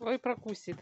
Ой, прокусит.